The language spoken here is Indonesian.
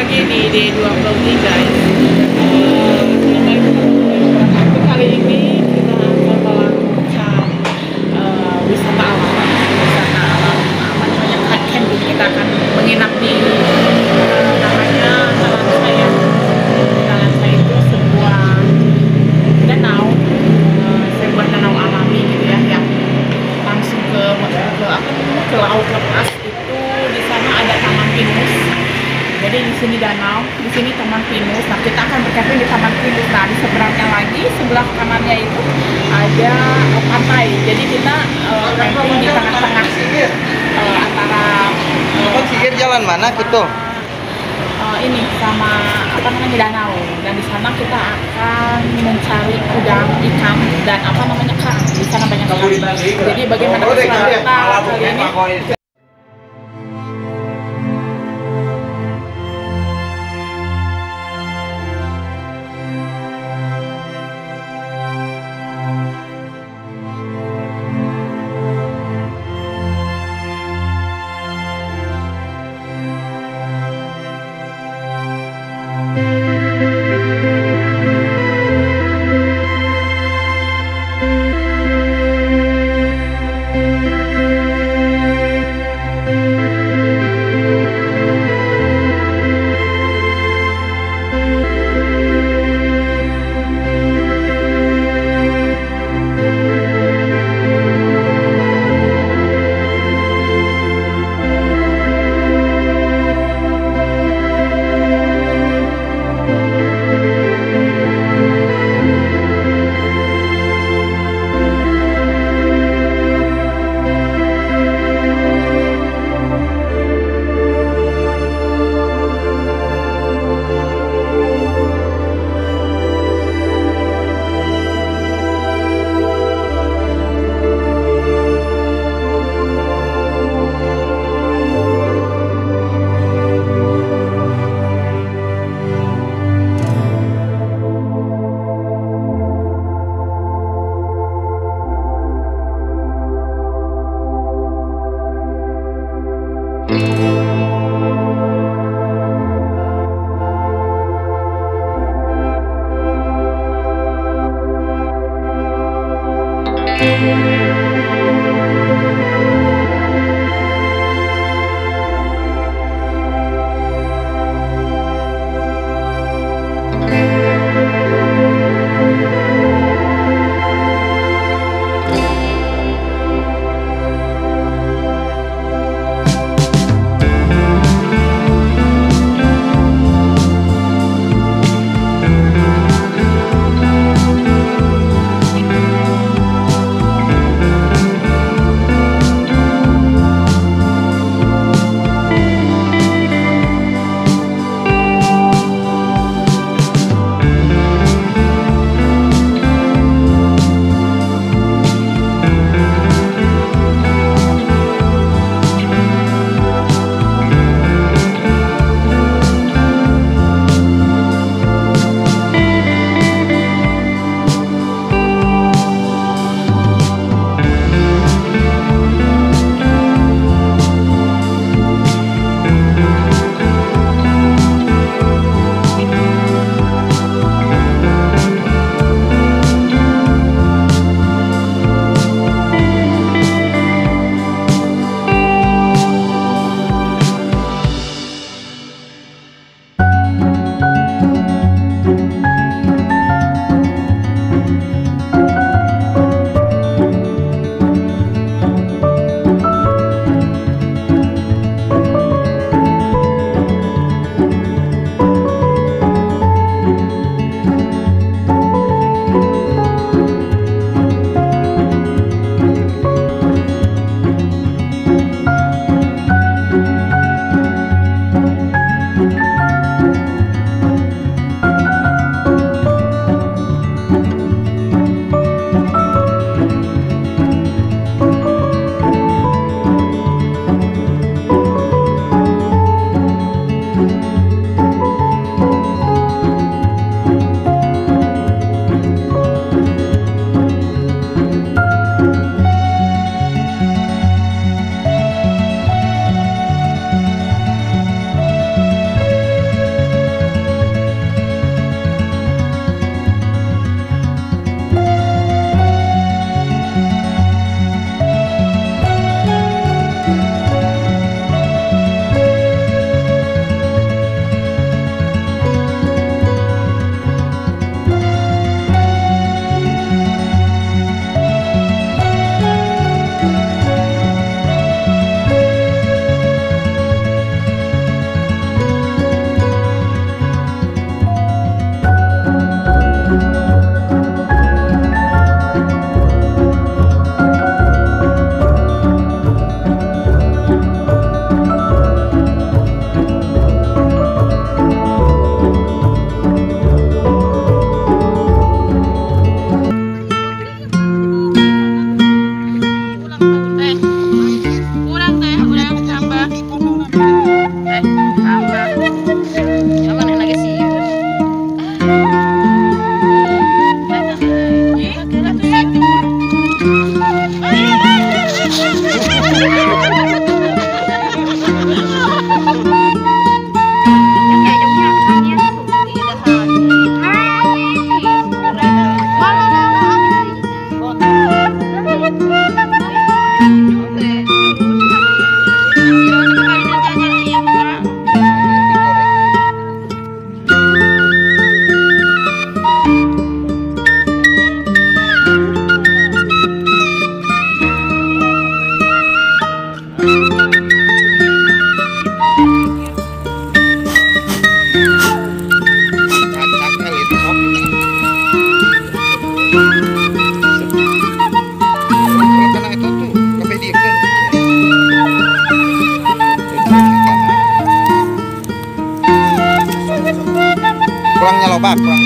lagi di D20 guys. Jadi di sini danau di sini taman pinus. Nah kita akan bercamping di taman pinus. Nah di seberangnya lagi sebelah kanannya itu ada pantai. Jadi kita camping di tengah-tengah eh, antara Bang sihir jalan mana gitu? ini sama apa namanya danau. Dan di sana kita akan mencari udang ikan dan apa namanya kerang di sana banyak sekali. Jadi bagaimana keseruan kita kali ini Bye.